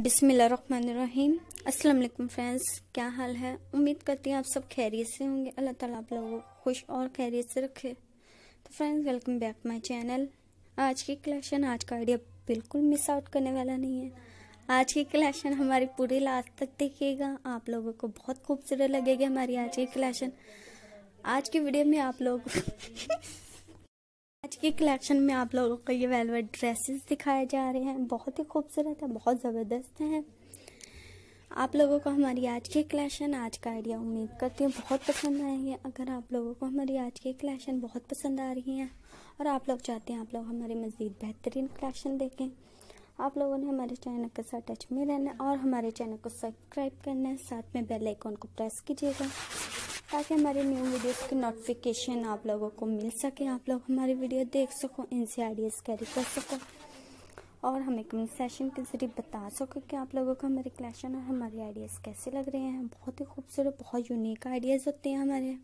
बिसमीम वालेकुम फ्रेंड्स, क्या हाल है? उम्मीद करती हूँ आप सब खैरियत से होंगे। अल्लाह ताला आप लोगों को खुश और खैरियत से रखे। तो friends, welcome back my channel. आज की कलेक्शन, आज का आइडिया बिल्कुल मिस आउट करने वाला नहीं है। आज की कलेक्शन हमारी पूरी लास्ट तक देखिएगा। आप लोगों को बहुत खूबसूरत लगेगी हमारी आज की कलेक्शन। आज की वीडियो में आप लोग की कलेक्शन में आप लोगों को ये वेलवेट ड्रेसेस दिखाए जा रहे हैं। बहुत ही खूबसूरत है, बहुत ज़बरदस्त हैं। आप लोगों को हमारी आज की कलेक्शन आज का आइडिया उम्मीद करती हूँ बहुत पसंद आएँगे। अगर आप लोगों को हमारी आज की कलेक्शन बहुत पसंद आ रही है और आप लोग चाहते हैं आप लोग हमारी मज़ीद बेहतरीन कलेक्शन देखें, आप लोगों ने हमारे चैनल के साथ टच में रहना और हमारे चैनल को सब्सक्राइब करना है। साथ में बेल आइकॉन को प्रेस कीजिएगा। ताकि हमारे न्यू वीडियोस की नोटिफिकेशन आप लोगों को मिल सके। आप लोग हमारी वीडियो देख सको, इनसे आइडियाज़ कैरी कर सको। और हमें कमेंट सेशन के ज़रिए बता सको कि आप लोगों को हमारे कलेक्शन और हमारे आइडियाज़ कैसे लग रहे हैं। बहुत ही खूबसूरत, बहुत यूनिक आइडियाज़ होते हैं हमारे।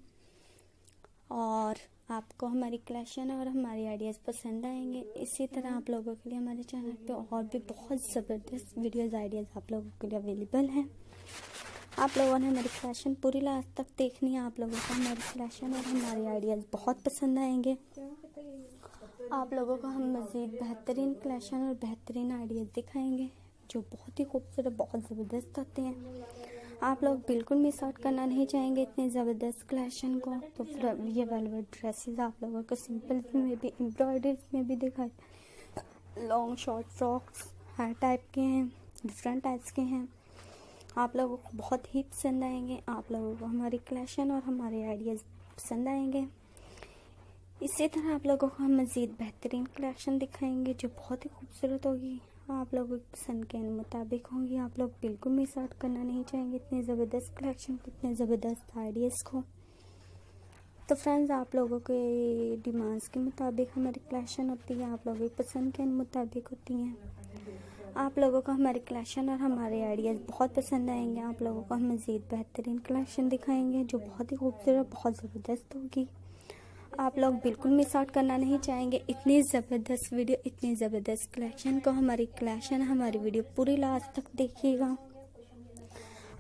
और आपको हमारी कलेक्शन और हमारे आइडियाज़ पसंद आएँगे। इसी तरह आप लोगों के लिए हमारे चैनल पे और भी बहुत ज़बरदस्त वीडियोस आइडियाज़ आप लोगों के लिए अवेलेबल हैं। आप लोगों ने हमारी कलेक्शन पूरी लास्ट तक देखनी है, आप लोगों को हमारी कलेक्शन और हमारे आइडियाज़ बहुत पसंद आएँगे। आप लोगों को हम मज़ीद बेहतरीन कलेक्शन और बेहतरीन आइडियाज़ दिखाएँगे, जो बहुत ही खूबसूरत, बहुत ज़बरदस्त होते हैं। आप लोग बिल्कुल मिस आउट करना नहीं चाहेंगे इतने ज़बरदस्त कलेक्शन को। तो ये वेलवेट ड्रेसेस आप लोगों को सिंपल में भी एम्ब्रॉयडरी में भी दिखाए लॉन्ग शॉर्ट फ्रॉक्स हर टाइप के हैं डिफरेंट टाइप्स के हैं। आप लोगों को बहुत ही पसंद आएँगे, आप लोगों को हमारी कलेक्शन और हमारे आइडियाज़ पसंद आएँगे। इसी तरह आप लोगों को हम मज़ीद बेहतरीन कलेक्शन दिखाएँगे जो बहुत ही खूबसूरत होगी। आप लोगों की पसंद के मुताबिक होंगी। आप लोग बिल्कुल मिस आउट करना नहीं चाहेंगे। इतने ज़बरदस्त कलेक्शन को इतने ज़बरदस्त आइडियाज़ को। तो फ्रेंड्स आप लोगों के डिमांड्स के मुताबिक हमारी कलेक्शन होती है। आप लोगों की पसंद के मुताबिक होती हैं। आप लोगों को हमारे कलेक्शन और हमारे आइडियाज़ बहुत पसंद आएँगे। आप लोगों को हम मज़ीद बेहतरीन कलेक्शन दिखाएँगे, जो बहुत ही खूबसूरत बहुत ज़बरदस्त होगी। आप लोग बिल्कुल मिस आउट करना नहीं चाहेंगे। इतनी ज़बरदस्त वीडियो इतनी ज़बरदस्त कलेक्शन को हमारी कलेक्शन हमारी वीडियो पूरी लास्ट तक देखिएगा।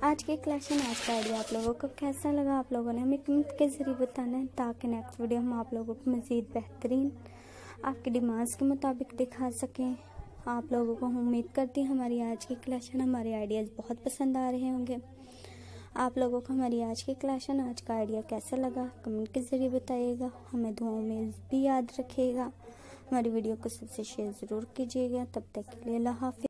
आज के कलेक्शन आज का आइडिया आप लोगों को कैसा लगा? आप लोगों ने हमें कमेंट के ज़रिए बताना है, ताकि नेक्स्ट वीडियो हम आप लोगों को मज़ीद बेहतरीन, आपकी डिमांड्स के मुताबिक दिखा सकें। आप लोगों को उम्मीद करती हूँ हमारी आज की कलेक्शन हमारे आइडियाज़ बहुत पसंद आ रहे होंगे। आप लोगों को हमारी आज की कलेक्शन आज का आइडिया कैसा लगा? कमेंट के ज़रिए बताइएगा। हमें दुआओं में भी याद रखिएगा। हमारी वीडियो को सबसे शेयर ज़रूर कीजिएगा। तब तक के लिए हाफि